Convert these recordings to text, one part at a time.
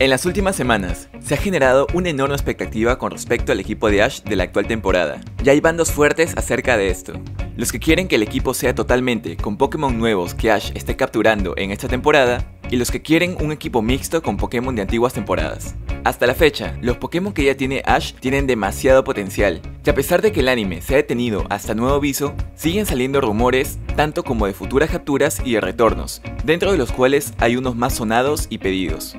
En las últimas semanas, se ha generado una enorme expectativa con respecto al equipo de Ash de la actual temporada. Ya hay bandos fuertes acerca de esto. Los que quieren que el equipo sea totalmente con Pokémon nuevos que Ash esté capturando en esta temporada, y los que quieren un equipo mixto con Pokémon de antiguas temporadas. Hasta la fecha, los Pokémon que ya tiene Ash tienen demasiado potencial, y a pesar de que el anime se ha detenido hasta nuevo aviso, siguen saliendo rumores tanto como de futuras capturas y de retornos, dentro de los cuales hay unos más sonados y pedidos.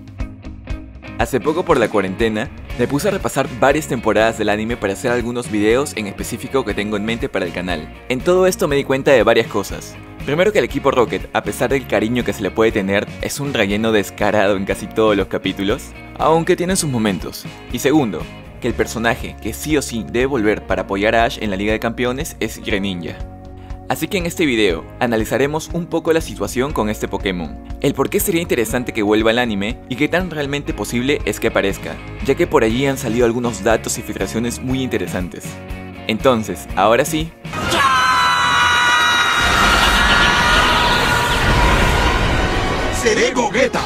Hace poco por la cuarentena, me puse a repasar varias temporadas del anime para hacer algunos videos en específico que tengo en mente para el canal. En todo esto me di cuenta de varias cosas. Primero que el equipo Rocket, a pesar del cariño que se le puede tener, es un relleno descarado en casi todos los capítulos, aunque tiene sus momentos. Y segundo, que el personaje que sí o sí debe volver para apoyar a Ash en la Liga de Campeones es Greninja. Así que en este video analizaremos un poco la situación con este Pokémon, el por qué sería interesante que vuelva al anime y qué tan realmente posible es que aparezca, ya que por allí han salido algunos datos y filtraciones muy interesantes. Entonces, ahora sí... ¡Seré Gogeta!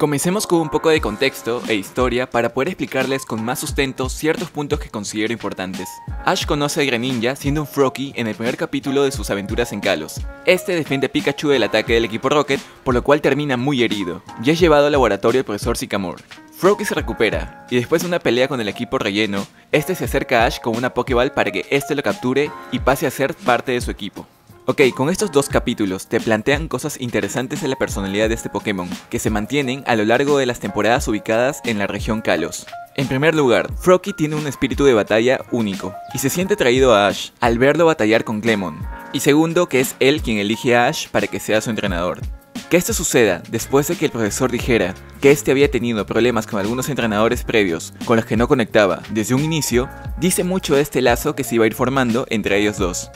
Comencemos con un poco de contexto e historia para poder explicarles con más sustento ciertos puntos que considero importantes. Ash conoce a Greninja siendo un Froakie en el primer capítulo de sus aventuras en Kalos. Este defiende a Pikachu del ataque del equipo Rocket, por lo cual termina muy herido, y es llevado al laboratorio del profesor Sycamore. Froakie se recupera, y después de una pelea con el equipo relleno, este se acerca a Ash con una Pokéball para que este lo capture y pase a ser parte de su equipo. Ok, con estos dos capítulos te plantean cosas interesantes de la personalidad de este Pokémon, que se mantienen a lo largo de las temporadas ubicadas en la región Kalos. En primer lugar, Froakie tiene un espíritu de batalla único, y se siente atraído a Ash al verlo batallar con Clemon. Y segundo, que es él quien elige a Ash para que sea su entrenador. Que esto suceda después de que el profesor dijera que este había tenido problemas con algunos entrenadores previos con los que no conectaba desde un inicio, dice mucho de este lazo que se iba a ir formando entre ellos dos.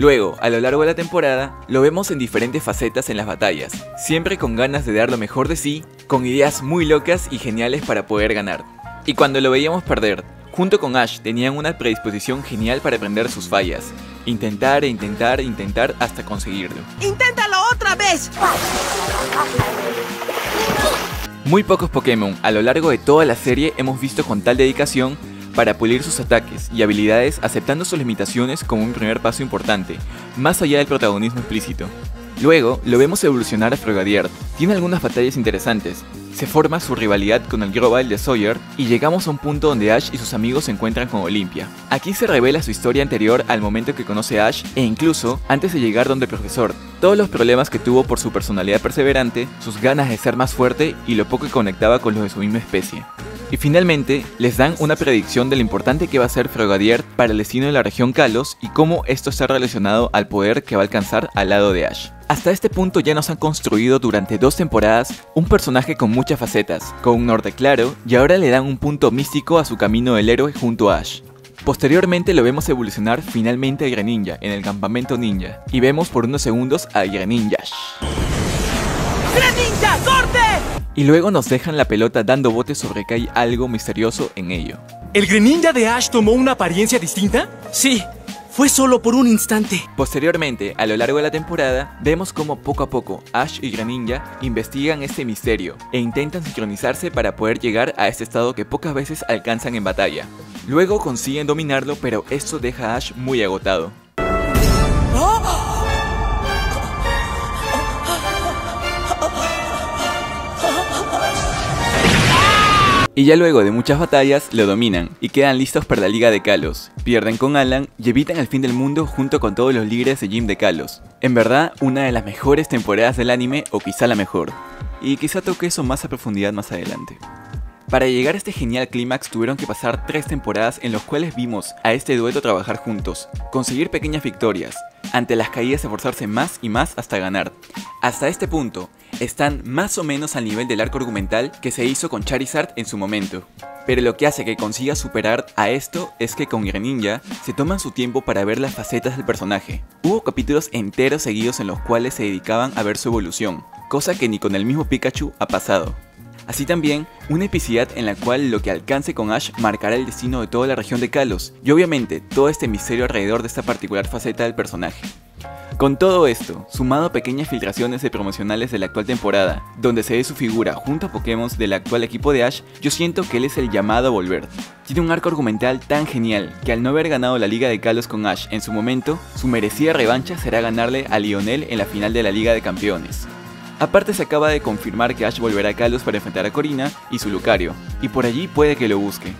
Luego, a lo largo de la temporada, lo vemos en diferentes facetas en las batallas, siempre con ganas de dar lo mejor de sí, con ideas muy locas y geniales para poder ganar. Y cuando lo veíamos perder, junto con Ash tenían una predisposición genial para aprender sus fallas, intentar e intentar e intentar hasta conseguirlo. ¡Inténtalo otra vez! Muy pocos Pokémon a lo largo de toda la serie hemos visto con tal dedicación para pulir sus ataques y habilidades aceptando sus limitaciones como un primer paso importante, más allá del protagonismo explícito. Luego, lo vemos evolucionar a Frogadier. Tiene algunas batallas interesantes. Se forma su rivalidad con el Global de Sawyer y llegamos a un punto donde Ash y sus amigos se encuentran con Olympia. Aquí se revela su historia anterior al momento que conoce a Ash e incluso antes de llegar donde el profesor. Todos los problemas que tuvo por su personalidad perseverante, sus ganas de ser más fuerte y lo poco que conectaba con los de su misma especie. Y finalmente, les dan una predicción de lo importante que va a ser Frogadier para el destino de la región Kalos y cómo esto está relacionado al poder que va a alcanzar al lado de Ash. Hasta este punto ya nos han construido durante dos temporadas un personaje con muchas facetas, con un norte claro, y ahora le dan un punto místico a su camino del héroe junto a Ash. Posteriormente lo vemos evolucionar finalmente a Greninja en el campamento ninja, y vemos por unos segundos a Greninja. Y luego nos dejan la pelota dando botes sobre que hay algo misterioso en ello. ¿El Greninja de Ash tomó una apariencia distinta? Sí, fue solo por un instante. Posteriormente, a lo largo de la temporada, vemos cómo poco a poco Ash y Greninja investigan este misterio e intentan sincronizarse para poder llegar a este estado que pocas veces alcanzan en batalla. Luego consiguen dominarlo, pero esto deja a Ash muy agotado. Y ya luego de muchas batallas lo dominan y quedan listos para la Liga de Kalos. Pierden con Alan y evitan el fin del mundo junto con todos los líderes de Gym de Kalos. En verdad, una de las mejores temporadas del anime o quizá la mejor. Y quizá toque eso más a profundidad más adelante. Para llegar a este genial clímax tuvieron que pasar tres temporadas en los cuales vimos a este dueto trabajar juntos, conseguir pequeñas victorias, ante las caídas esforzarse más y más hasta ganar. Hasta este punto, están más o menos al nivel del arco argumental que se hizo con Charizard en su momento. Pero lo que hace que consiga superar a esto es que con Greninja se toman su tiempo para ver las facetas del personaje. Hubo capítulos enteros seguidos en los cuales se dedicaban a ver su evolución, cosa que ni con el mismo Pikachu ha pasado. Así también, una epicidad en la cual lo que alcance con Ash marcará el destino de toda la región de Kalos, y obviamente todo este misterio alrededor de esta particular faceta del personaje. Con todo esto, sumado a pequeñas filtraciones de promocionales de la actual temporada, donde se ve su figura junto a Pokémon del actual equipo de Ash, yo siento que él es el llamado a volver. Tiene un arco argumental tan genial que al no haber ganado la Liga de Kalos con Ash en su momento, su merecida revancha será ganarle a Lionel en la final de la Liga de Campeones. Aparte se acaba de confirmar que Ash volverá a Kalos para enfrentar a Corina y su Lucario, y por allí puede que lo busque.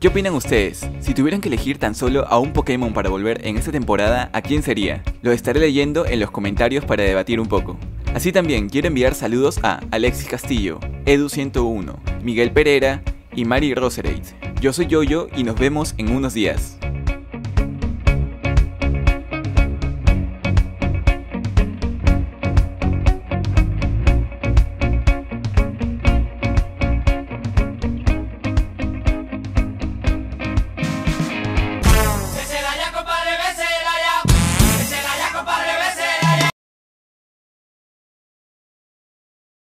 ¿Qué opinan ustedes? Si tuvieran que elegir tan solo a un Pokémon para volver en esta temporada, ¿a quién sería? Lo estaré leyendo en los comentarios para debatir un poco. Así también quiero enviar saludos a Alexis Castillo, Edu101, Miguel Pereira y Mari Roserate. Yo soy Yoyo y nos vemos en unos días.